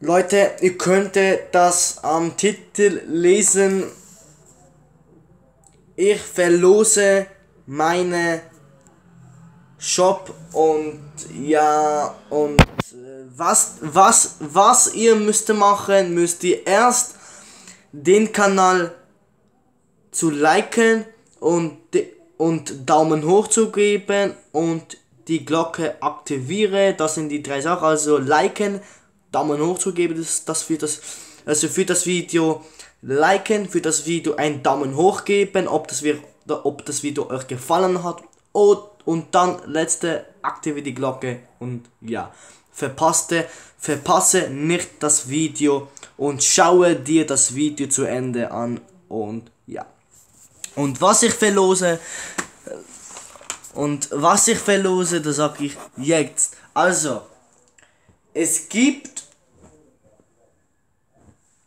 Leute, ihr könntet das am Titel lesen. Ich verlose meine Shop und ja und äh, was was was ihr müsst machen, müsst ihr erst den Kanal zu liken und und Daumen hoch zu geben und die Glocke aktiviere. Das sind die drei Sachen. Also liken, Daumen hoch zu geben, das, das für das also für das Video liken, für das Video einen Daumen hoch geben, ob das, wir, ob das Video euch gefallen hat und, und dann letzte aktiviere die Glocke und ja, verpasste, verpasse nicht das Video und schaue dir das Video zu Ende an und ja. Und was ich verlose, und was ich verlose, das sag ich jetzt. Also, es gibt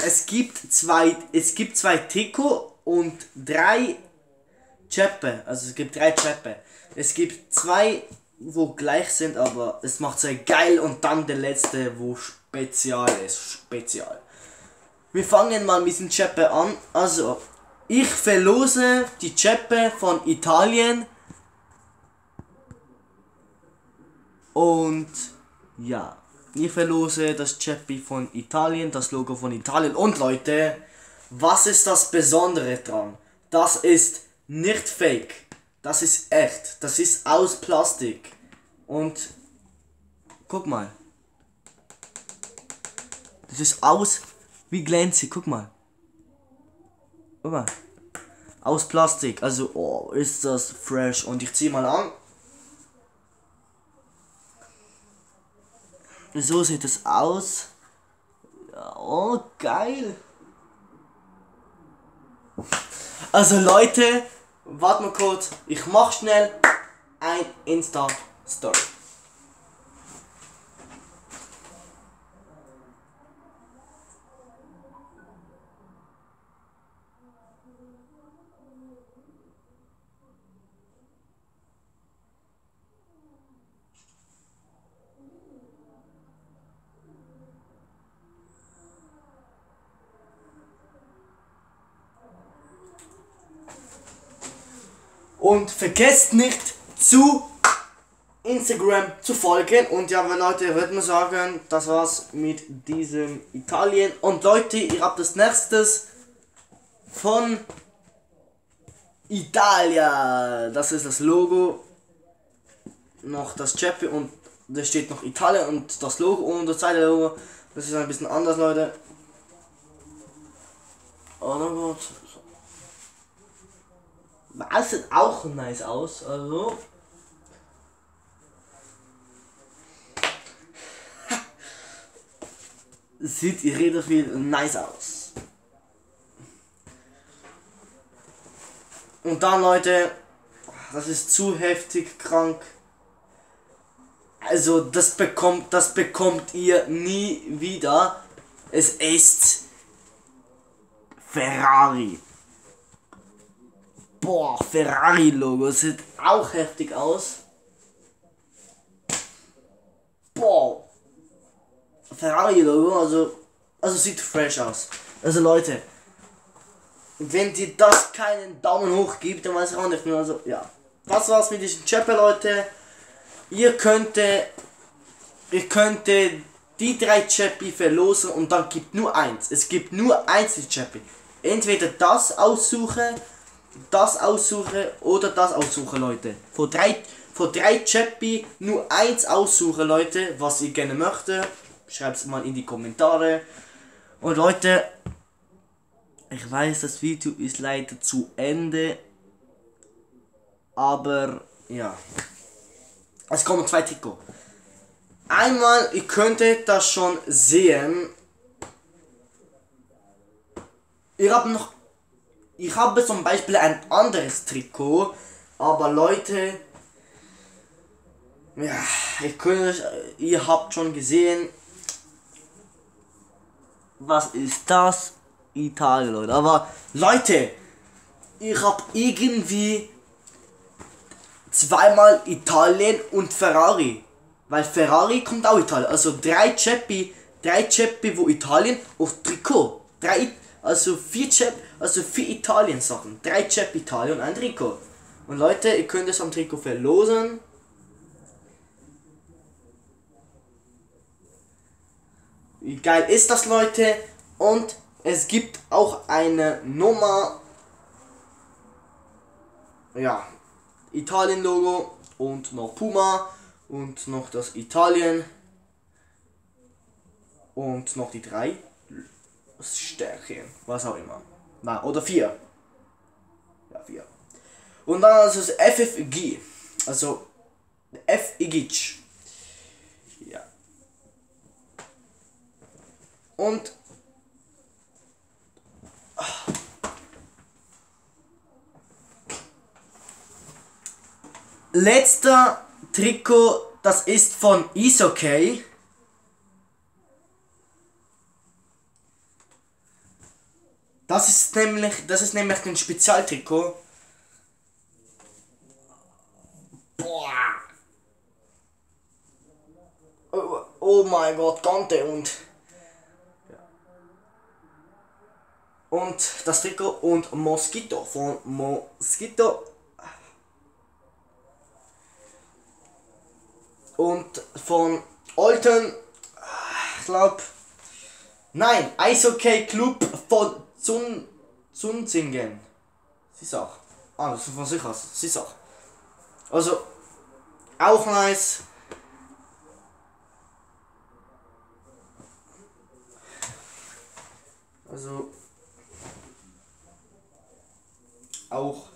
es gibt zwei es gibt zwei Trikot und drei Cheppe. Also es gibt drei Cheppe. Es gibt zwei, wo gleich sind, aber es macht sehr geil und dann der letzte, wo spezial ist. Spezial. Wir fangen mal mit dem Cheppe an. Also, ich verlose die Cheppe von Italien. Und ja, ich verlose das Cheppi von Italien, das Logo von Italien. Und Leute, was ist das Besondere dran? Das ist nicht fake. Das ist echt. Das ist aus Plastik. Und guck mal. Das ist aus wie glänzig. Guck mal. Guck mal. Aus Plastik. Also, oh, ist das fresh. Und ich zieh mal an. So sieht es aus. Oh, geil. Also Leute, warte mal kurz. Ich mach schnell ein Insta-Story. Und vergesst nicht zu Instagram zu folgen. Und ja, Leute, würde man sagen, das war's mit diesem Italien. Und Leute, ihr habt das nächstes von Italia. Das ist das Logo. Noch das Chepe und da steht noch Italien und das Logo und das zweite Logo. Das ist ein bisschen anders, Leute. Oh mein Gott. Das sieht auch nice aus, also. Sieht irre viel nice aus. Und dann Leute, das ist zu heftig krank. Also das bekommt, das bekommt ihr nie wieder. Es ist Ferrari. Boah, Ferrari-Logo sieht auch heftig aus. Boah. Ferrari-Logo, also, also sieht fresh aus. Also Leute, wenn dir das keinen Daumen hoch gibt, dann weiß ich auch nicht mehr. Also, ja. Das war's mit diesem Chapel, Leute. Ihr könnte, ihr könnte die drei Chappy verlosen und dann gibt nur eins. Es gibt nur eins die Chappy. Entweder das aussuche das aussuche oder das aussuche, Leute. Von drei, von drei Chappy nur eins aussuche, Leute, was ihr gerne möchte. Schreibt es mal in die Kommentare. Und Leute, ich weiß, das Video ist leider zu Ende. Aber ja. Es kommen zwei Trikot. Einmal, ihr könntet das schon sehen. Ihr habt noch ich habe zum Beispiel ein anderes Trikot, aber Leute, ja, ich könnte, ihr habt schon gesehen, was ist das? Italien, Leute. Aber Leute, ich habe irgendwie zweimal Italien und Ferrari. Weil Ferrari kommt auch Italien. Also drei Ceppi, drei Ceppi, wo Italien auf Trikot. Drei, also vier Cep, also vier Italien Sachen. Drei Cep Italien und ein Trikot. Und Leute, ihr könnt es am Trikot verlosen. Wie geil ist das, Leute? Und es gibt auch eine Nummer. Ja, Italien-Logo und noch Puma und noch das Italien und noch die drei Stärke, was auch immer. Na, oder vier. Ja, vier. Und dann also das FFG, also FIGIC. Ja. Und letzter Trikot, das ist von Isokay. Das ist nämlich, das ist nämlich ein Spezialtrikot. Boah. Oh, oh mein Gott, Gante und und das Trikot und Mosquito von Mosquito und von Olten, ich glaube, nein, Eishockey Club von Zun, Zunzingen. Sisach. Ah, das ist von sich aus. Sisach. Also, auch nice. Also, auch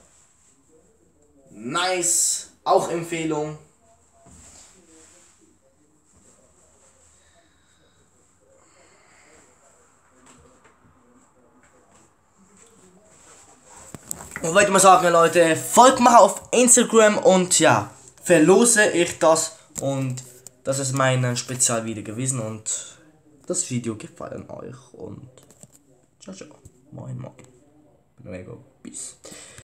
nice. Auch Empfehlung. Und wollte mal sagen, Leute, folgt mir auf Instagram und ja, verlose ich das. Und das ist mein Spezialvideo gewesen und das Video gefallen euch. Und ciao ciao, moin moin, Mega, peace.